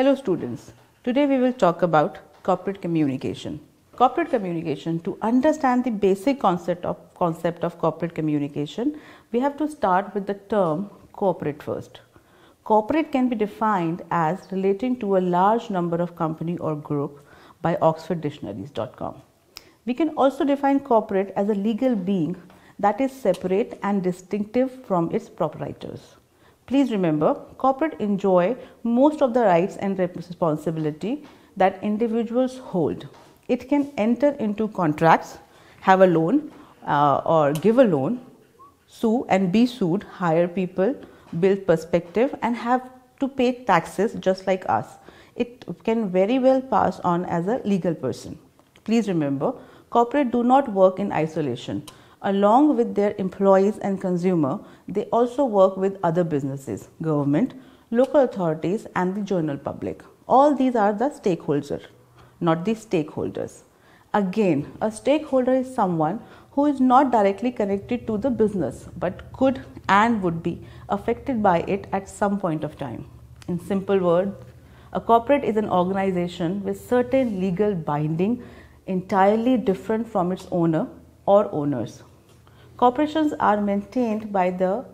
Hello students, today we will talk about corporate communication. Corporate communication, to understand the basic concept of, concept of corporate communication, we have to start with the term corporate first. Corporate can be defined as relating to a large number of company or group by oxforddictionaries.com. We can also define corporate as a legal being that is separate and distinctive from its proprietors. Please remember, corporate enjoy most of the rights and responsibility that individuals hold. It can enter into contracts, have a loan uh, or give a loan, sue and be sued, hire people, build perspective and have to pay taxes just like us. It can very well pass on as a legal person. Please remember, corporate do not work in isolation along with their employees and consumer, they also work with other businesses, government, local authorities and the general public. All these are the stakeholders, not the stakeholders. Again, a stakeholder is someone who is not directly connected to the business but could and would be affected by it at some point of time. In simple words, a corporate is an organization with certain legal binding entirely different from its owner or owners. Corporations are maintained by the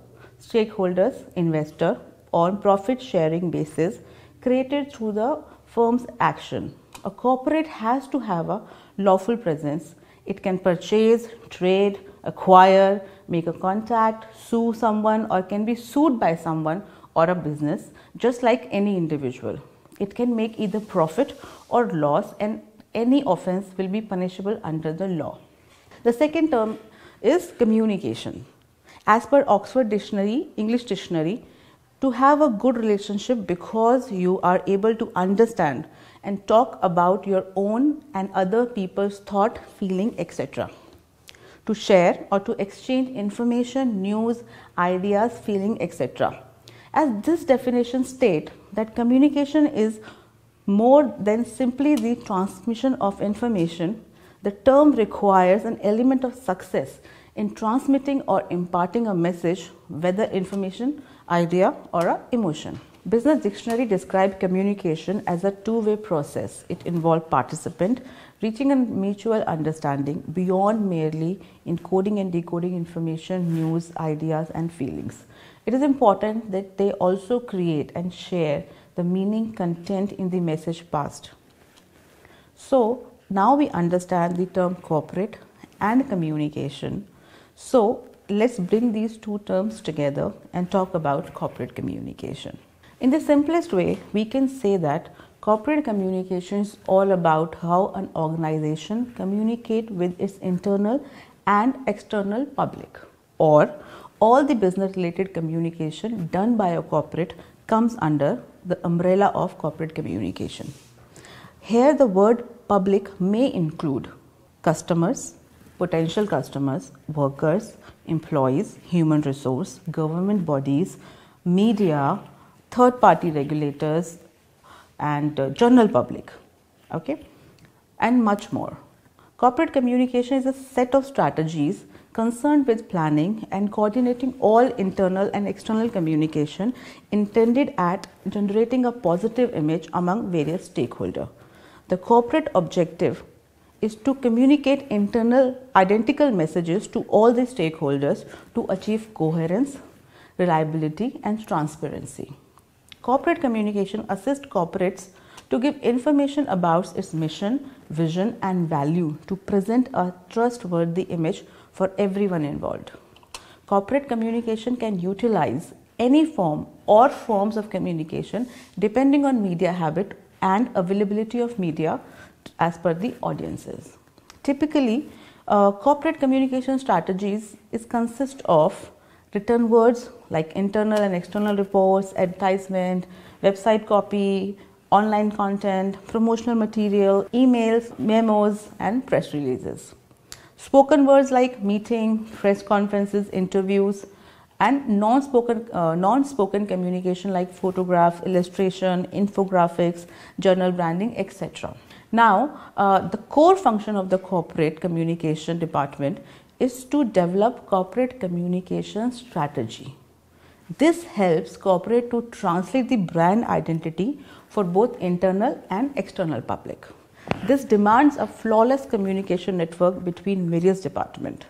stakeholders, investor on profit sharing basis created through the firm's action. A corporate has to have a lawful presence. It can purchase, trade, acquire, make a contact, sue someone or can be sued by someone or a business just like any individual. It can make either profit or loss and any offense will be punishable under the law. The second term is communication. As per Oxford Dictionary, English Dictionary, to have a good relationship because you are able to understand and talk about your own and other people's thought, feeling, etc. To share or to exchange information, news, ideas, feeling, etc. As this definition state that communication is more than simply the transmission of information the term requires an element of success in transmitting or imparting a message, whether information, idea, or emotion. Business Dictionary describes communication as a two-way process. It involves participant reaching a mutual understanding beyond merely encoding and decoding information, news, ideas, and feelings. It is important that they also create and share the meaning content in the message passed. So, now we understand the term corporate and communication. So let's bring these two terms together and talk about corporate communication. In the simplest way, we can say that corporate communication is all about how an organization communicate with its internal and external public or all the business related communication done by a corporate comes under the umbrella of corporate communication. Here the word public may include customers, potential customers, workers, employees, human resource, government bodies, media, third party regulators and uh, general public okay? And much more. Corporate communication is a set of strategies concerned with planning and coordinating all internal and external communication intended at generating a positive image among various stakeholders the corporate objective is to communicate internal identical messages to all the stakeholders to achieve coherence, reliability and transparency. Corporate communication assists corporates to give information about its mission, vision and value to present a trustworthy image for everyone involved. Corporate communication can utilize any form or forms of communication depending on media habit and availability of media as per the audiences. Typically, uh, corporate communication strategies is consist of written words like internal and external reports, advertisement, website copy, online content, promotional material, emails, memos and press releases. Spoken words like meeting, press conferences, interviews, and non-spoken uh, non-spoken communication like photograph illustration infographics journal branding etc now uh, the core function of the corporate communication department is to develop corporate communication strategy This helps corporate to translate the brand identity for both internal and external public. This demands a flawless communication network between various departments.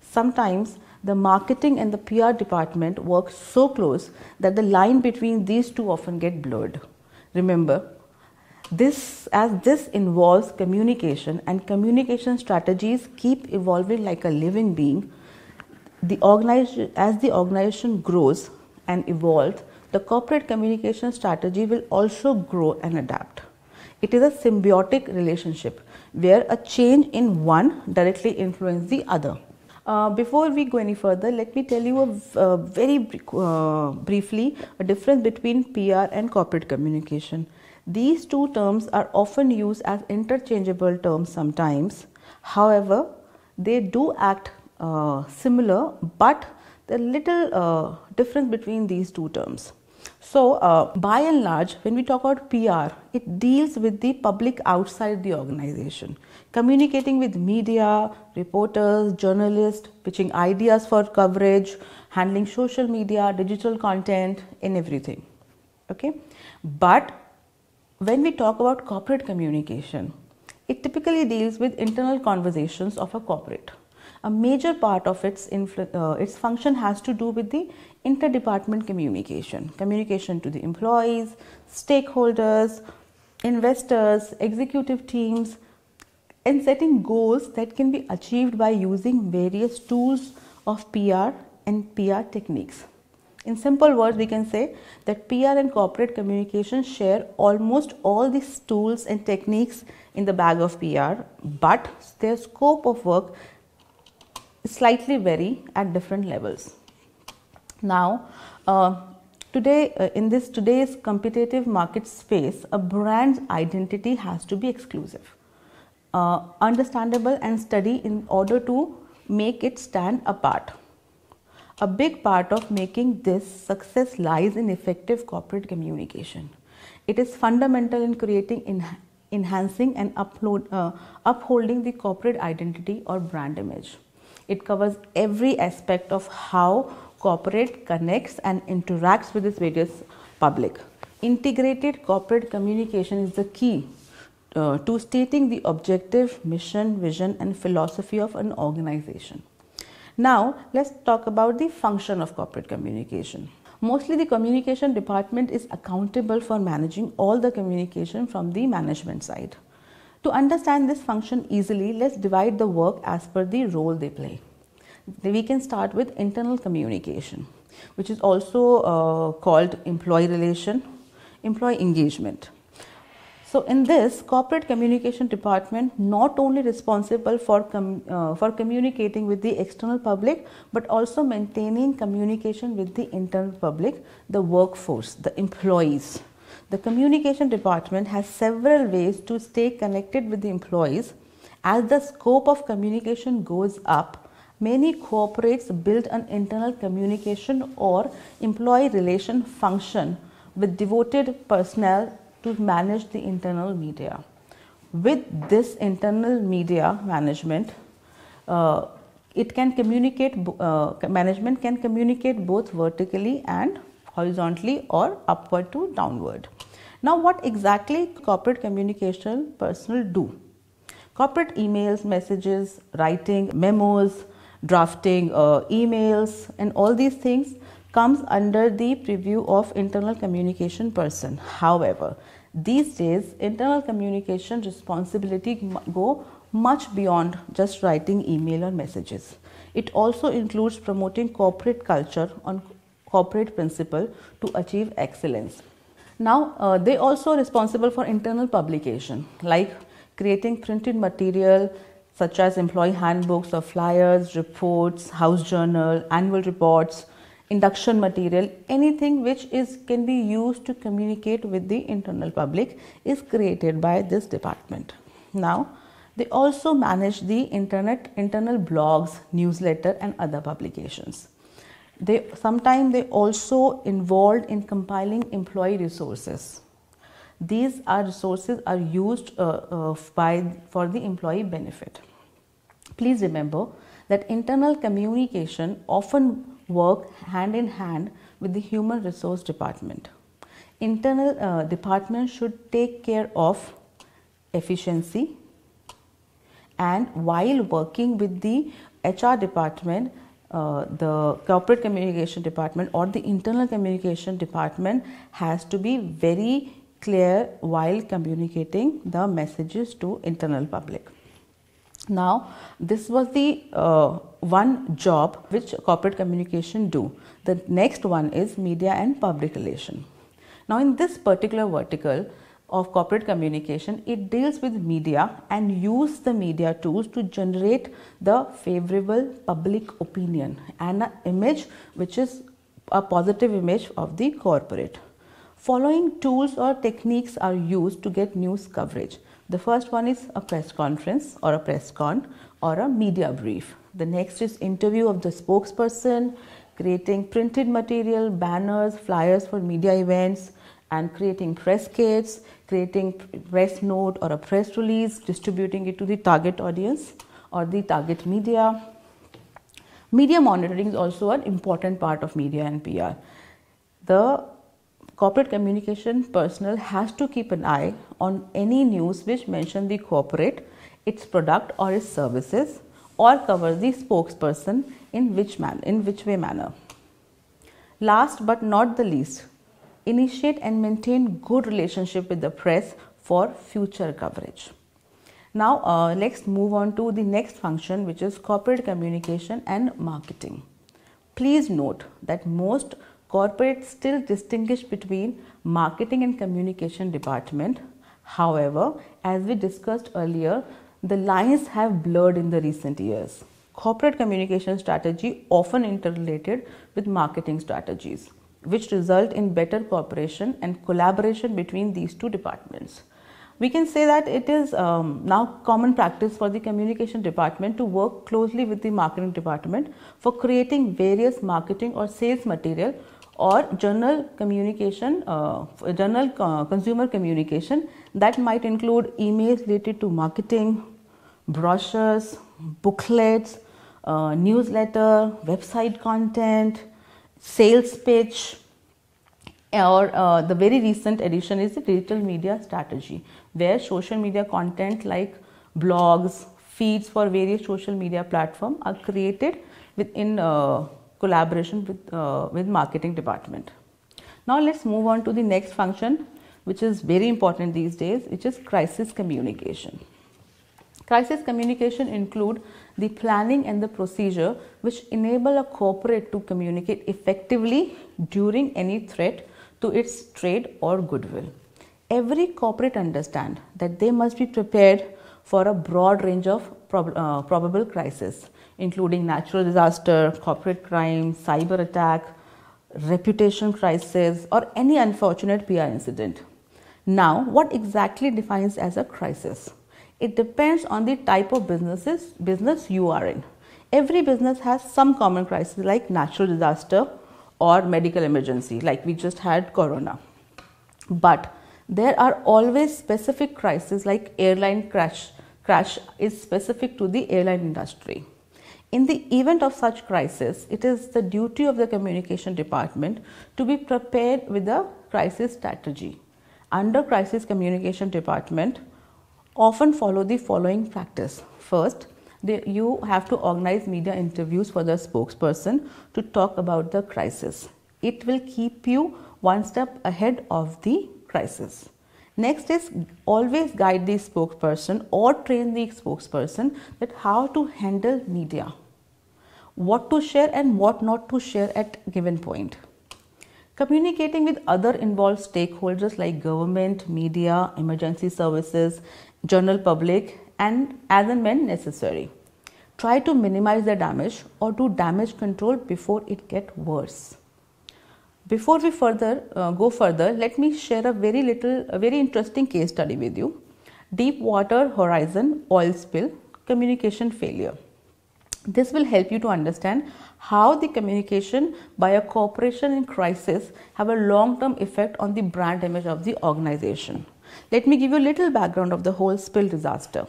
Sometimes the marketing and the PR department work so close that the line between these two often get blurred. Remember, this as this involves communication and communication strategies keep evolving like a living being. The organization as the organization grows and evolves, the corporate communication strategy will also grow and adapt. It is a symbiotic relationship where a change in one directly influences the other. Uh, before we go any further, let me tell you a, uh, very uh, briefly a difference between PR and corporate communication. These two terms are often used as interchangeable terms sometimes. However, they do act uh, similar, but there little uh, difference between these two terms. So, uh, by and large, when we talk about PR, it deals with the public outside the organization, communicating with media, reporters, journalists, pitching ideas for coverage, handling social media, digital content, and everything. Okay, but when we talk about corporate communication, it typically deals with internal conversations of a corporate a major part of its, uh, its function has to do with the interdepartment communication, communication to the employees, stakeholders, investors, executive teams, and setting goals that can be achieved by using various tools of PR and PR techniques. In simple words, we can say that PR and corporate communication share almost all these tools and techniques in the bag of PR, but their scope of work slightly vary at different levels. Now, uh, today uh, in this today's competitive market space, a brand's identity has to be exclusive, uh, understandable and steady in order to make it stand apart. A big part of making this success lies in effective corporate communication. It is fundamental in creating, in, enhancing, and upload, uh, upholding the corporate identity or brand image. It covers every aspect of how corporate connects and interacts with its various public. Integrated corporate communication is the key uh, to stating the objective, mission, vision, and philosophy of an organization. Now, let's talk about the function of corporate communication. Mostly, the communication department is accountable for managing all the communication from the management side. To understand this function easily, let's divide the work as per the role they play. We can start with internal communication, which is also uh, called employee relation, employee engagement. So in this corporate communication department not only responsible for com, uh, for communicating with the external public but also maintaining communication with the internal public the workforce the employees the communication department has several ways to stay connected with the employees. As the scope of communication goes up, many corporates build an internal communication or employee relation function with devoted personnel to manage the internal media. With this internal media management, uh, it can communicate, uh, management can communicate both vertically and horizontally or upward to downward. Now, what exactly corporate communication personnel do? Corporate emails, messages, writing, memos, drafting uh, emails, and all these things comes under the preview of internal communication person. However, these days internal communication responsibility go much beyond just writing email or messages. It also includes promoting corporate culture on corporate principle to achieve excellence. Now, uh, they also responsible for internal publication like creating printed material such as employee handbooks or flyers, reports, house journal, annual reports, induction material, anything which is can be used to communicate with the internal public is created by this department. Now, they also manage the internet internal blogs, newsletter and other publications they sometimes they also involved in compiling employee resources these are resources are used uh, uh, by for the employee benefit please remember that internal communication often work hand in hand with the human resource department. Internal uh, department should take care of efficiency and while working with the HR department, uh, the corporate communication department or the internal communication department has to be very clear while communicating the messages to internal public. Now, this was the uh, one job which corporate communication do. The next one is media and public relation. Now, in this particular vertical of corporate communication, it deals with media and use the media tools to generate the favorable public opinion and an image which is a positive image of the corporate. Following tools or techniques are used to get news coverage. The first one is a press conference or a press con or a media brief. The next is interview of the spokesperson, creating printed material, banners, flyers for media events and creating press kits, creating press note or a press release, distributing it to the target audience or the target media. Media monitoring is also an important part of media and PR. The corporate communication personnel has to keep an eye on any news which mention the corporate, its product or its services or cover the spokesperson in which man in which way manner. Last but not the least, initiate and maintain good relationship with the press for future coverage. Now uh, let's move on to the next function which is corporate communication and marketing. Please note that most corporates still distinguish between marketing and communication department. However, as we discussed earlier, the lines have blurred in the recent years. Corporate communication strategy often interrelated with marketing strategies, which result in better cooperation and collaboration between these two departments. We can say that it is um, now common practice for the communication department to work closely with the marketing department for creating various marketing or sales material or general communication, uh, general uh, consumer communication that might include emails related to marketing, brochures, booklets, uh, newsletter, website content, sales pitch, or uh, the very recent addition is the digital media strategy, where social media content like blogs, feeds for various social media platforms are created within uh, collaboration with, uh, with marketing department. Now let's move on to the next function which is very important these days which is crisis communication. Crisis communication include the planning and the procedure which enable a corporate to communicate effectively during any threat to its trade or goodwill. Every corporate understand that they must be prepared for a broad range of prob uh, probable crisis including natural disaster, corporate crime, cyber attack, reputation crisis, or any unfortunate PR incident. Now, what exactly defines as a crisis? It depends on the type of businesses business you are in. Every business has some common crisis like natural disaster or medical emergency, like we just had corona. But there are always specific crises like airline crash. Crash is specific to the airline industry. In the event of such crisis, it is the duty of the communication department to be prepared with a crisis strategy. Under crisis communication department, often follow the following practice. First, they, you have to organize media interviews for the spokesperson to talk about the crisis. It will keep you one step ahead of the crisis. Next is always guide the spokesperson or train the spokesperson that how to handle media, what to share and what not to share at given point. Communicating with other involved stakeholders like government, media, emergency services, general public and as and when necessary. Try to minimize the damage or do damage control before it get worse. Before we further uh, go further, let me share a very little, a very interesting case study with you. Deepwater Horizon oil spill communication failure. This will help you to understand how the communication by a corporation in crisis have a long-term effect on the brand image of the organization. Let me give you a little background of the whole spill disaster.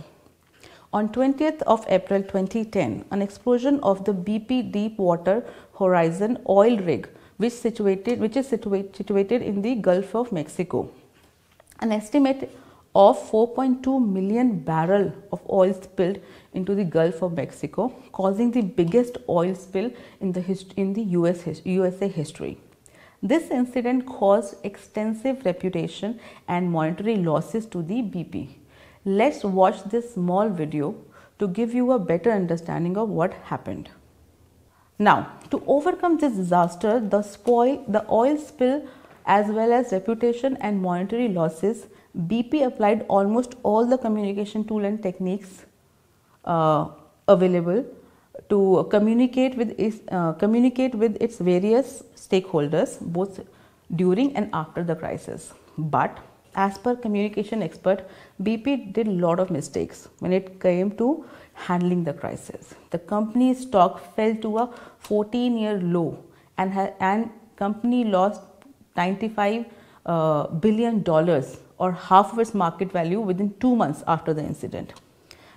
On 20th of April 2010, an explosion of the BP Deepwater Horizon oil rig, which, situated, which is situate, situated in the Gulf of Mexico. An estimate of 4.2 million barrel of oil spilled into the Gulf of Mexico, causing the biggest oil spill in the, in the US, USA history. This incident caused extensive reputation and monetary losses to the BP. Let's watch this small video to give you a better understanding of what happened. Now, to overcome this disaster, the spoil, the oil spill as well as reputation and monetary losses, BP applied almost all the communication tool and techniques uh, available to communicate with uh, communicate with its various stakeholders both during and after the crisis. But as per communication expert, BP did a lot of mistakes when it came to handling the crisis. The company's stock fell to a 14 year low and, and company lost 95 uh, billion dollars or half of its market value within two months after the incident.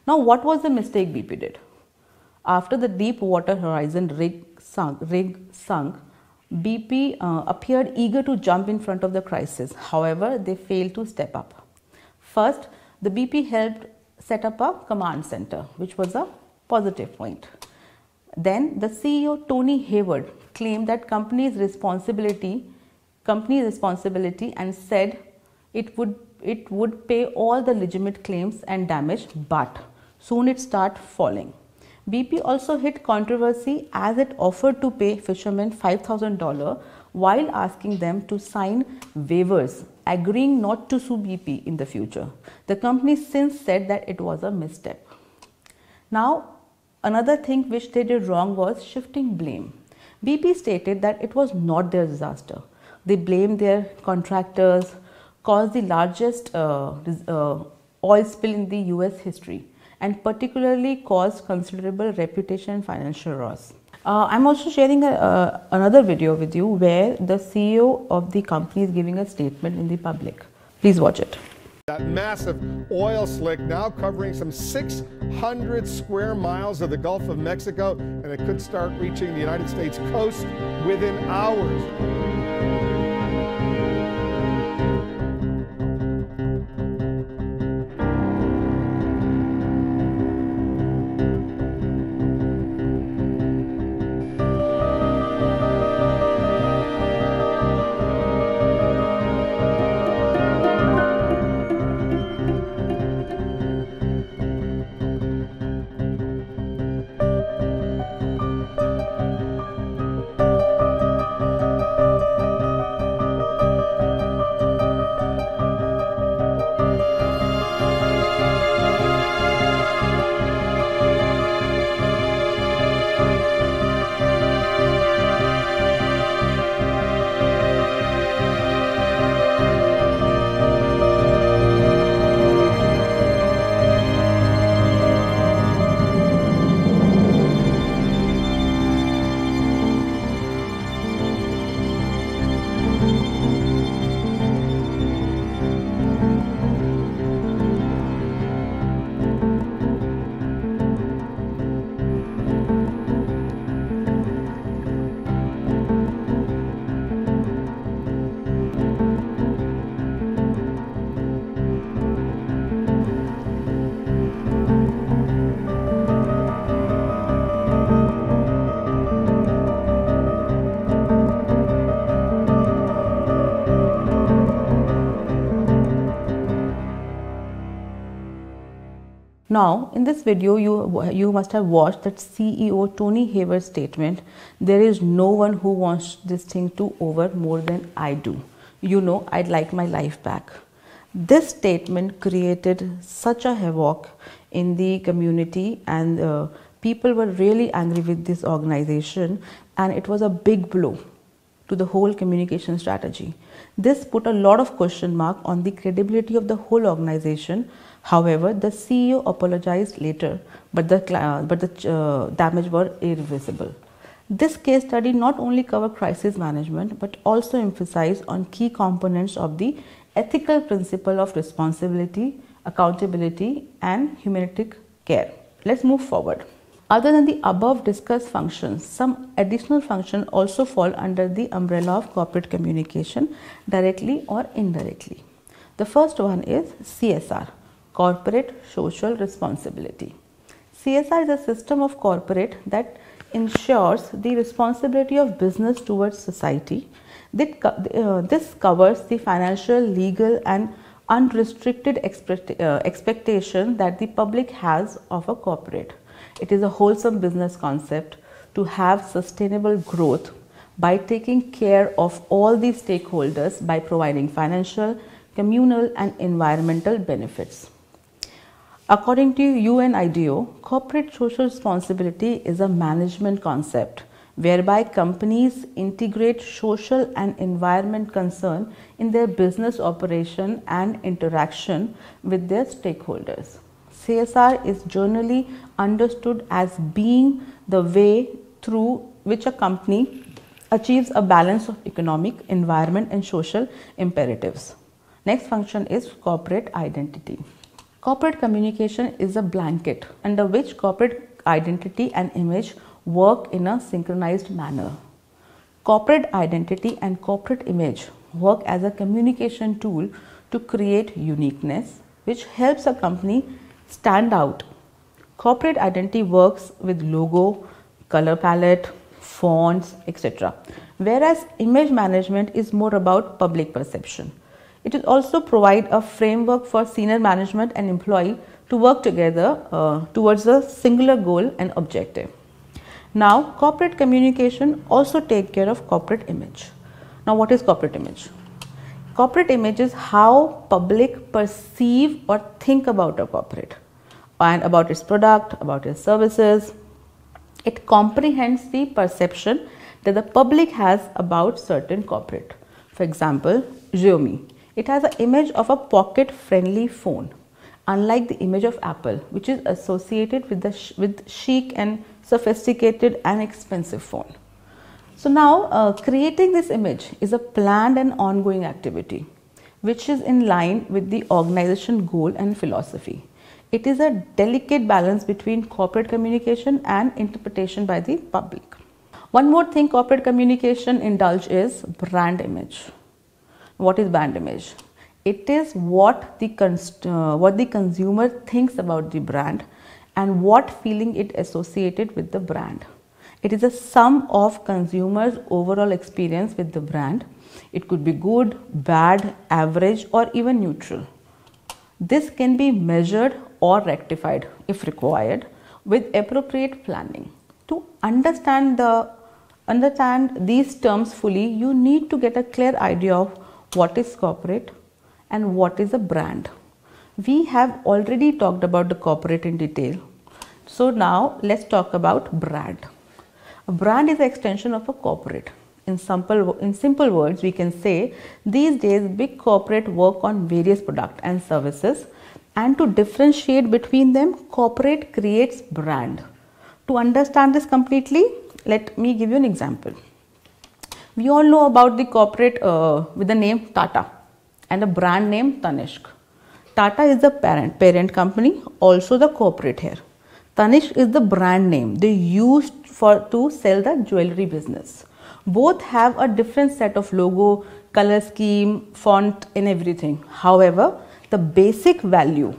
Now, what was the mistake BP did? After the Deepwater Horizon rig sunk, rig sunk BP uh, appeared eager to jump in front of the crisis. However, they failed to step up. First, the BP helped set up a command center, which was a positive point. Then, the CEO Tony Hayward claimed that company's responsibility, company's responsibility, and said it would it would pay all the legitimate claims and damage, but soon it start falling. BP also hit controversy as it offered to pay fishermen $5,000 while asking them to sign waivers agreeing not to sue BP in the future. The company since said that it was a misstep. Now, another thing which they did wrong was shifting blame. BP stated that it was not their disaster. They blamed their contractors, caused the largest uh, uh, oil spill in the US history and particularly caused considerable reputation and financial loss. Uh, I'm also sharing a, uh, another video with you where the CEO of the company is giving a statement in the public. Please watch it. That massive oil slick now covering some 600 square miles of the Gulf of Mexico, and it could start reaching the United States coast within hours. Now, in this video, you, you must have watched that CEO Tony Hayward's statement, there is no one who wants this thing to over more than I do. You know, I'd like my life back. This statement created such a havoc in the community and uh, people were really angry with this organization and it was a big blow to the whole communication strategy. This put a lot of question mark on the credibility of the whole organization However, the CEO apologized later, but the, uh, but the uh, damage were irreversible. This case study not only covered crisis management but also emphasized on key components of the ethical principle of responsibility, accountability, and humanitarian care. Let's move forward. Other than the above discussed functions, some additional functions also fall under the umbrella of corporate communication directly or indirectly. The first one is CSR, Corporate Social Responsibility. CSR is a system of corporate that ensures the responsibility of business towards society. Uh, this covers the financial, legal and unrestricted uh, expectation that the public has of a corporate. It is a wholesome business concept to have sustainable growth by taking care of all the stakeholders by providing financial, communal and environmental benefits. According to UNIDO, corporate social responsibility is a management concept whereby companies integrate social and environment concern in their business operation and interaction with their stakeholders. CSR is generally understood as being the way through which a company achieves a balance of economic, environment and social imperatives. Next function is corporate identity. Corporate communication is a blanket under which corporate identity and image work in a synchronized manner. Corporate identity and corporate image work as a communication tool to create uniqueness, which helps a company stand out. Corporate identity works with logo, color palette, fonts, etc. Whereas image management is more about public perception. It will also provide a framework for senior management and employee to work together uh, towards a singular goal and objective. Now, corporate communication also take care of corporate image. Now, what is corporate image? Corporate image is how public perceive or think about a corporate and about its product, about its services. It comprehends the perception that the public has about certain corporate. For example, Xiaomi it has an image of a pocket friendly phone unlike the image of Apple which is associated with the with chic and sophisticated and expensive phone. So now uh, creating this image is a planned and ongoing activity which is in line with the organization goal and philosophy. It is a delicate balance between corporate communication and interpretation by the public. One more thing corporate communication indulge is brand image what is brand image? It is what the uh, what the consumer thinks about the brand and what feeling it associated with the brand. It is a sum of consumers overall experience with the brand. It could be good bad average or even neutral. This can be measured or rectified if required with appropriate planning. To understand the understand these terms fully you need to get a clear idea of what is corporate and what is a brand. We have already talked about the corporate in detail. So now let's talk about brand. A brand is an extension of a corporate. In simple, in simple words, we can say these days big corporate work on various products and services and to differentiate between them, corporate creates brand. To understand this completely, let me give you an example. We all know about the corporate uh, with the name Tata and the brand name Tanishq. Tata is the parent, parent company, also the corporate here. Tanishq is the brand name they used for to sell the jewelry business. Both have a different set of logo, color scheme, font and everything. However, the basic value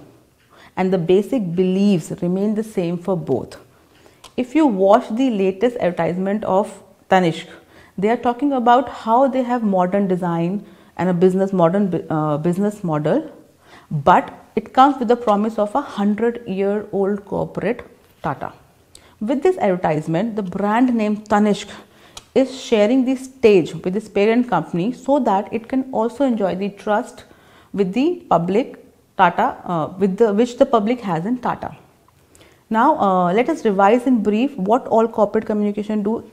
and the basic beliefs remain the same for both. If you watch the latest advertisement of Tanishq, they are talking about how they have modern design and a business modern uh, business model, but it comes with the promise of a hundred year old corporate Tata. With this advertisement, the brand name Tanishq is sharing the stage with its parent company so that it can also enjoy the trust with the public Tata, uh, with the which the public has in Tata. Now, uh, let us revise in brief what all corporate communication do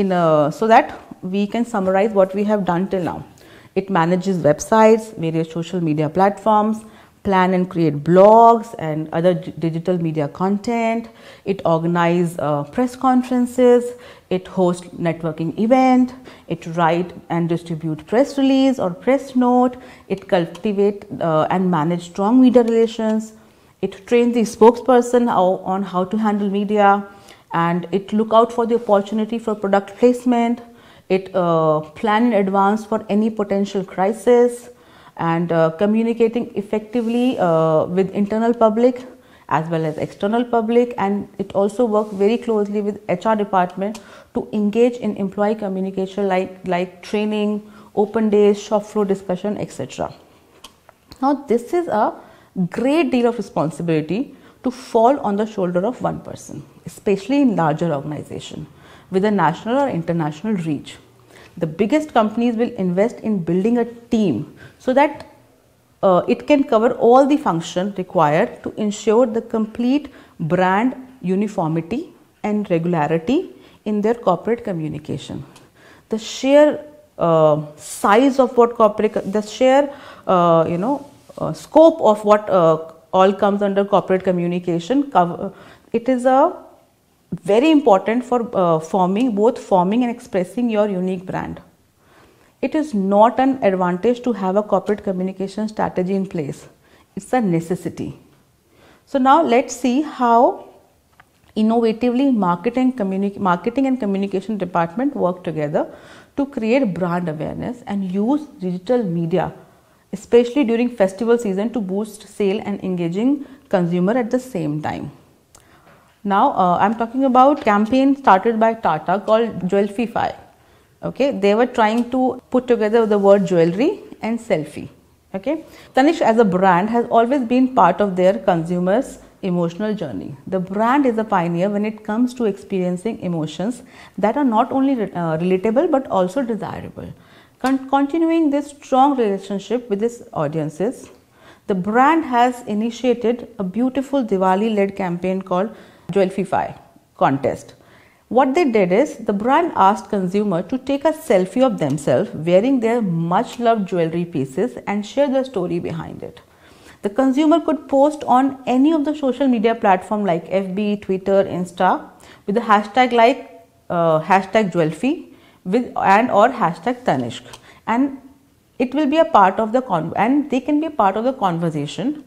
in a, so that we can summarize what we have done till now. It manages websites, various social media platforms, plan and create blogs and other digital media content. It organizes uh, press conferences. It hosts networking event. It write and distribute press release or press note. It cultivate uh, and manage strong media relations. It trains the spokesperson on how to handle media and it look out for the opportunity for product placement. It uh, plan in advance for any potential crisis and uh, communicating effectively uh, with internal public as well as external public and it also work very closely with HR department to engage in employee communication like, like training, open days, shop floor discussion, etc. Now this is a great deal of responsibility to fall on the shoulder of one person, especially in larger organization with a national or international reach. The biggest companies will invest in building a team so that uh, it can cover all the function required to ensure the complete brand uniformity and regularity in their corporate communication. The sheer uh, size of what corporate, the sheer, uh, you know, uh, scope of what uh, all comes under corporate communication, it is a very important for uh, forming, both forming and expressing your unique brand it is not an advantage to have a corporate communication strategy in place. It's a necessity. So now let's see how innovatively marketing, marketing and communication department work together to create brand awareness and use digital media especially during festival season to boost sale and engaging consumer at the same time. Now uh, I'm talking about campaign started by Tata called Jewelify okay they were trying to put together the word jewelry and selfie. Okay Tanishq as a brand has always been part of their consumers emotional journey. The brand is a pioneer when it comes to experiencing emotions that are not only uh, relatable but also desirable Con continuing this strong relationship with its audiences the brand has initiated a beautiful Diwali led campaign called Jewelify contest what they did is the brand asked consumer to take a selfie of themselves wearing their much loved jewelry pieces and share the story behind it. The consumer could post on any of the social media platform like FB, Twitter, Insta with the hashtag like uh, hashtag Jewelfy with and or hashtag Tanishq and it will be a part of the con and they can be part of the conversation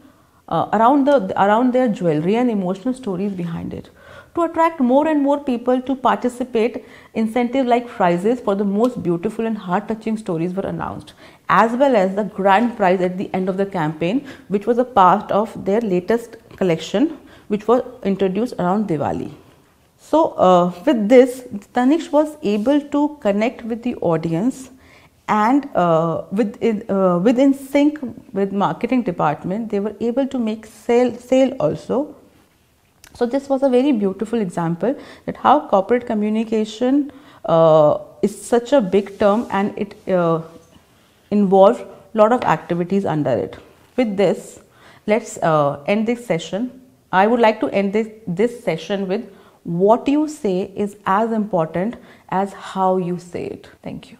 uh, around the around their jewelry and emotional stories behind it to attract more and more people to participate, incentive like prizes for the most beautiful and heart-touching stories were announced, as well as the grand prize at the end of the campaign, which was a part of their latest collection, which was introduced around Diwali. So, uh, with this, Tanishq was able to connect with the audience and uh, with, uh, within sync with marketing department, they were able to make sale, sale also so this was a very beautiful example that how corporate communication uh, is such a big term and it uh, involves a lot of activities under it. With this, let's uh, end this session. I would like to end this, this session with what you say is as important as how you say it. Thank you.